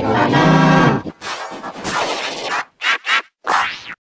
la